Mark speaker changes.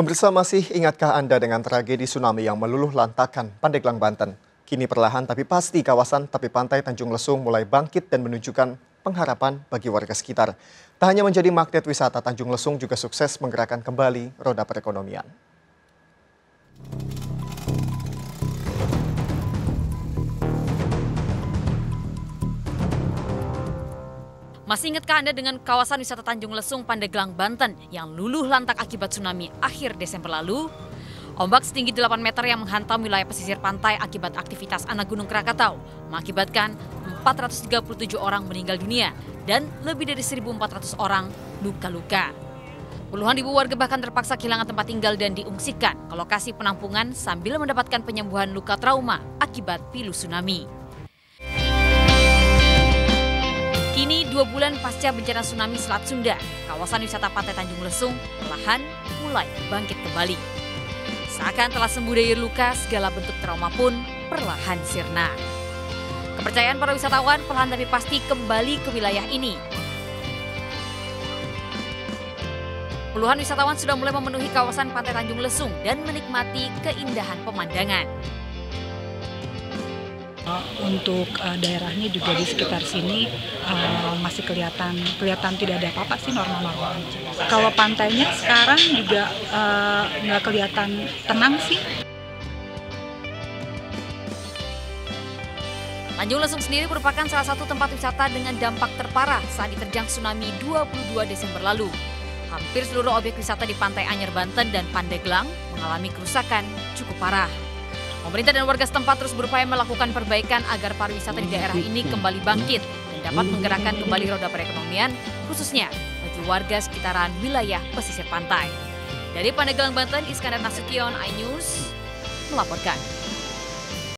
Speaker 1: Pemirsa masih ingatkah Anda dengan tragedi tsunami yang meluluh lantakan Pandeglang, Banten? Kini perlahan tapi pasti kawasan tepi pantai Tanjung Lesung mulai bangkit dan menunjukkan pengharapan bagi warga sekitar. Tak hanya menjadi magnet wisata, Tanjung Lesung juga sukses menggerakkan kembali roda perekonomian.
Speaker 2: Masih ingatkah Anda dengan kawasan wisata Tanjung Lesung, Pandeglang, Banten yang luluh lantak akibat tsunami akhir Desember lalu? Ombak setinggi 8 meter yang menghantam wilayah pesisir pantai akibat aktivitas anak gunung Krakatau mengakibatkan 437 orang meninggal dunia dan lebih dari 1.400 orang luka-luka. Puluhan ribu warga bahkan terpaksa kehilangan tempat tinggal dan diungsikan ke lokasi penampungan sambil mendapatkan penyembuhan luka trauma akibat pilu tsunami. Kini dua bulan pasca bencana tsunami Selat Sunda, kawasan wisata Pantai Tanjung Lesung perlahan mulai bangkit kembali. Seakan telah sembuh dari luka, segala bentuk trauma pun perlahan sirna. Kepercayaan para wisatawan perlahan tapi pasti kembali ke wilayah ini. Puluhan wisatawan sudah mulai memenuhi kawasan Pantai Tanjung Lesung dan menikmati keindahan pemandangan
Speaker 3: untuk uh, daerahnya juga di sekitar sini uh, masih kelihatan kelihatan tidak ada apa-apa sih normal-normal aja. Kalau pantainya sekarang juga uh, kelihatan tenang sih.
Speaker 2: Tanjung Lesung sendiri merupakan salah satu tempat wisata dengan dampak terparah saat diterjang tsunami 22 Desember lalu. Hampir seluruh objek wisata di Pantai Anyer Banten dan Pandeglang mengalami kerusakan cukup parah. Pemerintah dan warga setempat terus berupaya melakukan perbaikan agar pariwisata di daerah ini kembali bangkit dan dapat menggerakkan kembali roda perekonomian, khususnya bagi warga sekitaran wilayah pesisir pantai. Dari Pandeglang, Banten, Iskandar Nasution, iNews melaporkan.